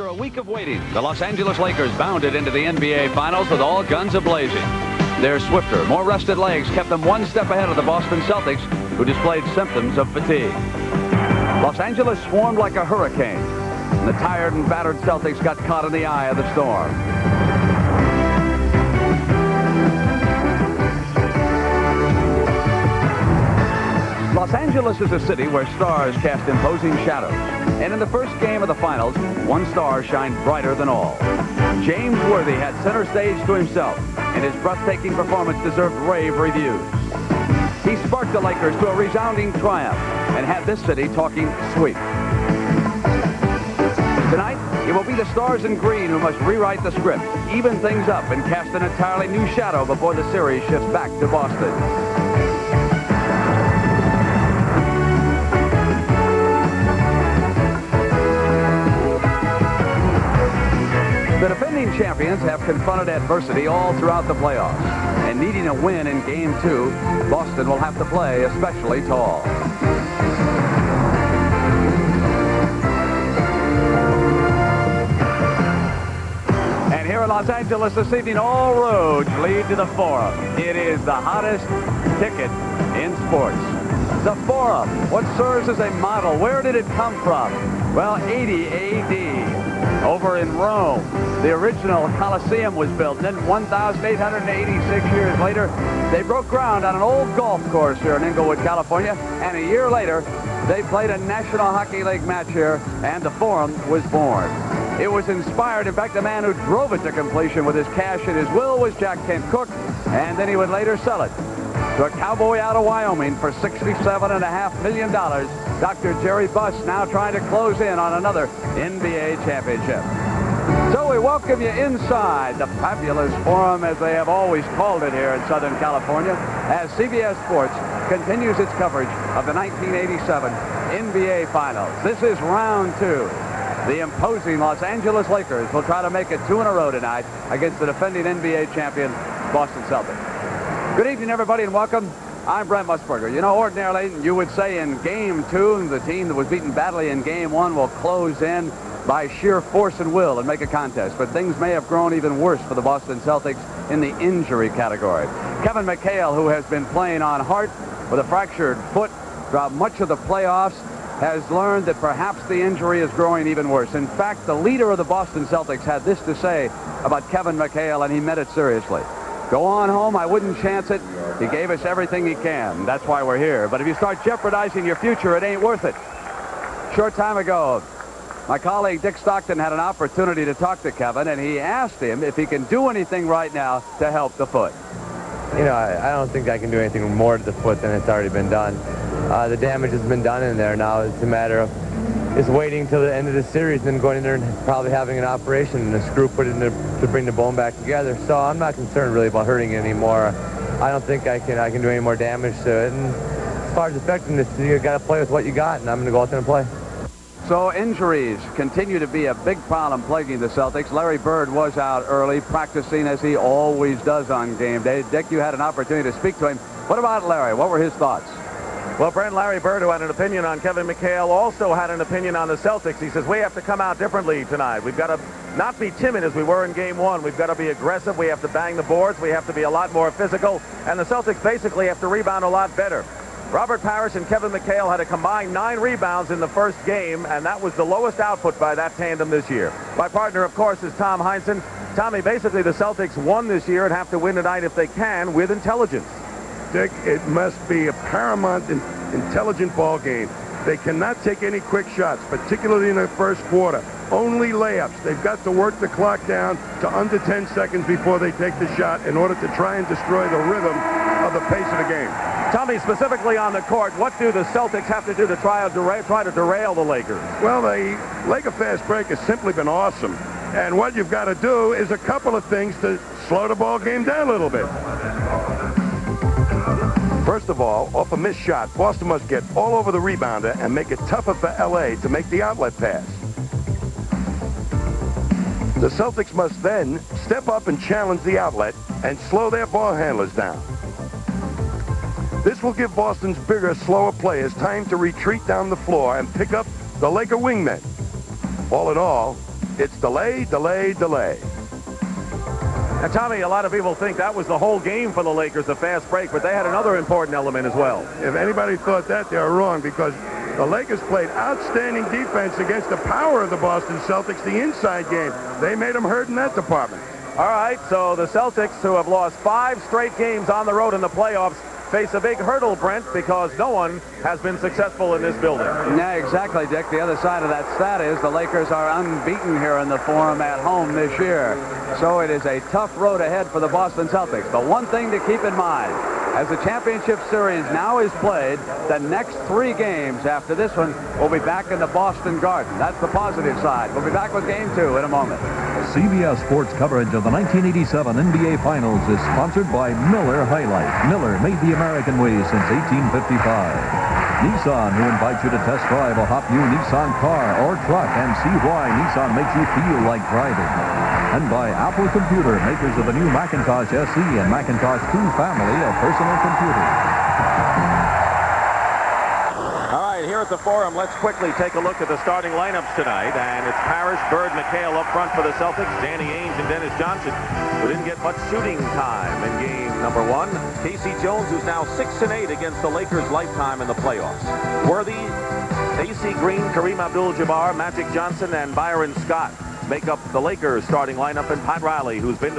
After a week of waiting, the Los Angeles Lakers bounded into the NBA Finals with all guns ablazing. Their swifter, more rested legs kept them one step ahead of the Boston Celtics, who displayed symptoms of fatigue. Los Angeles swarmed like a hurricane, and the tired and battered Celtics got caught in the eye of the storm. Los Angeles is a city where stars cast imposing shadows. And in the first game of the finals, one star shined brighter than all. James Worthy had center stage to himself, and his breathtaking performance deserved rave reviews. He sparked the Lakers to a resounding triumph and had this city talking sweep. Tonight, it will be the Stars in Green who must rewrite the script, even things up, and cast an entirely new shadow before the series shifts back to Boston. Defending champions have confronted adversity all throughout the playoffs. And needing a win in Game 2, Boston will have to play especially tall. And here in Los Angeles this evening, all roads lead to the Forum. It is the hottest ticket in sports. The Forum, what serves as a model. Where did it come from? Well, 80 A.D. over in Rome. The original Coliseum was built. And then 1,886 years later, they broke ground on an old golf course here in Inglewood, California. And a year later, they played a National Hockey League match here, and the Forum was born. It was inspired. In fact, the man who drove it to completion with his cash and his will was Jack Kent Cooke, and then he would later sell it to a cowboy out of Wyoming for $67.5 million. Dr. Jerry Buss now trying to close in on another NBA championship. So we welcome you inside the fabulous forum, as they have always called it here in Southern California, as CBS Sports continues its coverage of the 1987 NBA Finals. This is round two. The imposing Los Angeles Lakers will try to make it two in a row tonight against the defending NBA champion, Boston Celtics. Good evening, everybody, and welcome. I'm Brent Musburger. You know, ordinarily, you would say in Game 2, the team that was beaten badly in Game 1 will close in by sheer force and will and make a contest. But things may have grown even worse for the Boston Celtics in the injury category. Kevin McHale, who has been playing on heart with a fractured foot throughout much of the playoffs, has learned that perhaps the injury is growing even worse. In fact, the leader of the Boston Celtics had this to say about Kevin McHale, and he meant it seriously. Go on home. I wouldn't chance it. He gave us everything he can. That's why we're here. But if you start jeopardizing your future, it ain't worth it. Short time ago, my colleague Dick Stockton had an opportunity to talk to Kevin, and he asked him if he can do anything right now to help the foot. You know, I, I don't think I can do anything more to the foot than it's already been done. Uh, the damage has been done in there. Now it's a matter of just waiting till the end of the series and then going in there and probably having an operation and a screw put in there to bring the bone back together. So I'm not concerned really about hurting it anymore. I don't think I can I can do any more damage to it. And as far as effectiveness, you got to play with what you got, and I'm going to go out there and play. So injuries continue to be a big problem plaguing the Celtics. Larry Bird was out early, practicing as he always does on game day. Dick, you had an opportunity to speak to him. What about Larry? What were his thoughts? Well, Brent Larry Bird, who had an opinion on Kevin McHale, also had an opinion on the Celtics. He says, we have to come out differently tonight. We've got to not be timid as we were in game one. We've got to be aggressive. We have to bang the boards. We have to be a lot more physical. And the Celtics basically have to rebound a lot better. Robert Parish and Kevin McHale had a combined nine rebounds in the first game, and that was the lowest output by that tandem this year. My partner, of course, is Tom Heinsohn. Tommy, basically the Celtics won this year and have to win tonight if they can with intelligence. Dick, it must be a paramount and intelligent ball game. They cannot take any quick shots, particularly in the first quarter. Only layups. They've got to work the clock down to under 10 seconds before they take the shot in order to try and destroy the rhythm of the pace of the game. Tommy, specifically on the court, what do the Celtics have to do to try, to try to derail the Lakers? Well, the Laker fast break has simply been awesome. And what you've got to do is a couple of things to slow the ball game down a little bit. First of all, off a missed shot, Boston must get all over the rebounder and make it tougher for L.A. to make the outlet pass. The Celtics must then step up and challenge the outlet and slow their ball handlers down. This will give Boston's bigger, slower players time to retreat down the floor and pick up the Laker wingmen. All in all, It's delay, delay, delay. Now, Tommy, a lot of people think that was the whole game for the Lakers, the fast break, but they had another important element as well. If anybody thought that, they're wrong because the Lakers played outstanding defense against the power of the Boston Celtics, the inside game. They made them hurt in that department. All right, so the Celtics, who have lost five straight games on the road in the playoffs, face a big hurdle, Brent, because no one has been successful in this building. Yeah, exactly, Dick. The other side of that stat is the Lakers are unbeaten here in the Forum at home this year. So it is a tough road ahead for the Boston Celtics. But one thing to keep in mind, as the championship series now is played, the next three games after this one will be back in the Boston Garden. That's the positive side. We'll be back with game two in a moment. CBS Sports coverage of the 1987 NBA Finals is sponsored by Miller High Life. Miller made the American way since 1855. Nissan, who invites you to test drive a hot new Nissan car or truck and see why Nissan makes you feel like driving. And by Apple Computer, makers of the new Macintosh SE and Macintosh 2 family of personal computers. The Forum, let's quickly take a look at the starting lineups tonight. And it's Parish, Bird, McHale up front for the Celtics, Danny Ainge and Dennis Johnson, who didn't get much shooting time in game number one. K.C. Jones, who's now 6 and 8 against the Lakers' lifetime in the playoffs. Worthy, AC Green, Kareem Abdul-Jabbar, Magic Johnson, and Byron Scott make up the Lakers starting lineup, and Pat Riley, who's been to